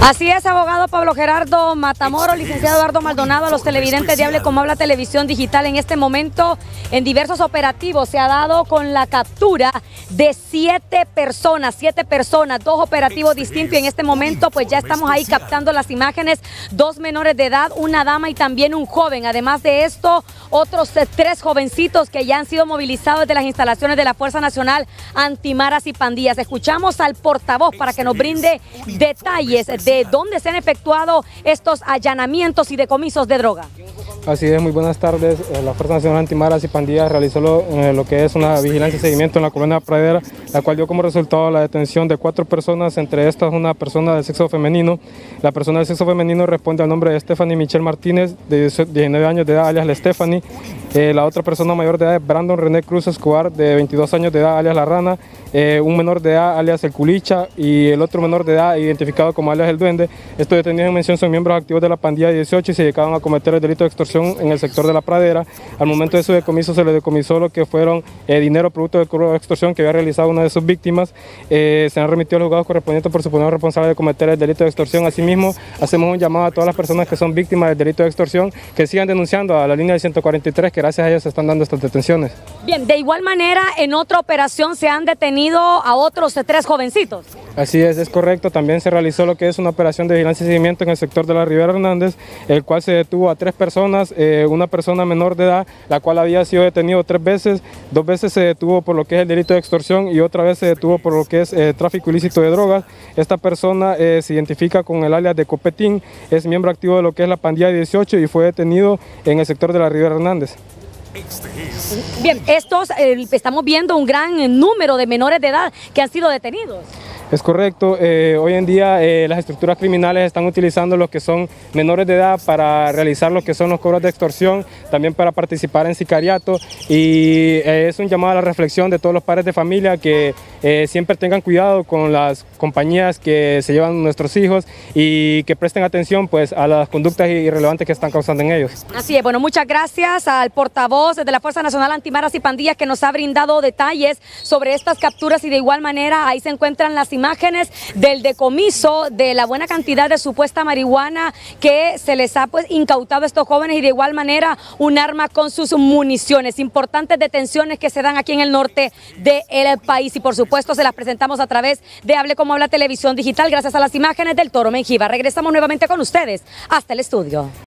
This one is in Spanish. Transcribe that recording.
Así es, abogado Pablo Gerardo Matamoro, licenciado Eduardo Maldonado, a los televidentes de Hable como habla televisión digital. En este momento, en diversos operativos, se ha dado con la captura de siete personas, siete personas, dos operativos distintos. Y en este momento, pues ya estamos ahí captando las imágenes, dos menores de edad, una dama y también un joven. Además de esto, otros tres jovencitos que ya han sido movilizados de las instalaciones de la Fuerza Nacional Antimaras y Pandillas. Escuchamos al portavoz para que nos brinde detalles de dónde se han efectuado estos allanamientos y decomisos de droga. Así es, muy buenas tardes. Eh, la Fuerza Nacional Antimaras y Pandillas realizó lo, eh, lo, que es una vigilancia y seguimiento en la colonia Pradera, la cual dio como resultado la detención de cuatro personas, entre estas una persona de sexo femenino. La persona de sexo femenino responde al nombre de Stephanie Michelle Martínez, de 19 años de edad, alias la Stephanie. Eh, la otra persona mayor de edad es Brandon René Cruz Escobar, de 22 años de edad, alias La Rana. Un menor de edad, alias El Culicha, y el otro menor de edad, identificado como alias El Duende. Estos detenidos en mención son miembros activos de la pandilla 18 y se dedicaban a cometer el delito de extorsión en el sector de la pradera. Al momento de su decomiso se le decomisó lo que fueron eh, dinero producto de extorsión que había realizado una de sus víctimas. Eh, se han remitido a los juzgados correspondientes por suponer responsable de cometer el delito de extorsión. Asimismo, hacemos un llamado a todas las personas que son víctimas del delito de extorsión que sigan denunciando a la línea de 143 que gracias a ellos se están dando estas detenciones. Bien, de igual manera en otra operación se han detenido a otros tres jovencitos. Así es, es correcto. También se realizó lo que es una operación de vigilancia y seguimiento en el sector de la Ribera Hernández, el cual se detuvo a tres personas, eh, una persona menor de edad, la cual había sido detenido tres veces, dos veces se detuvo por lo que es el delito de extorsión y otra vez se detuvo por lo que es eh, tráfico ilícito de drogas. Esta persona eh, se identifica con el alias de Copetín, es miembro activo de lo que es la pandilla 18 y fue detenido en el sector de la Ribera Hernández. Bien, estos, estamos viendo un gran número de menores de edad que han sido detenidos. Es correcto, eh, hoy en día eh, las estructuras criminales están utilizando los que son menores de edad para realizar lo que son los cobros de extorsión, también para participar en sicariato y eh, es un llamado a la reflexión de todos los padres de familia que siempre tengan cuidado con las compañías que se llevan nuestros hijos y que presten atención pues a las conductas irrelevantes que están causando en ellos. Así es, bueno, muchas gracias al portavoz de la Fuerza Nacional Antimaras y Pandillas que nos ha brindado detalles sobre estas capturas y de igual manera ahí se encuentran las imágenes del decomiso de la buena cantidad de supuesta marihuana que se les ha pues incautado a estos jóvenes y de igual manera un arma con sus municiones. Importantes detenciones que se dan aquí en el norte del país y por supuesto se las presentamos a través de Hable como habla televisión digital gracias a las imágenes del Toro Menjiva. Regresamos nuevamente con ustedes hasta el estudio.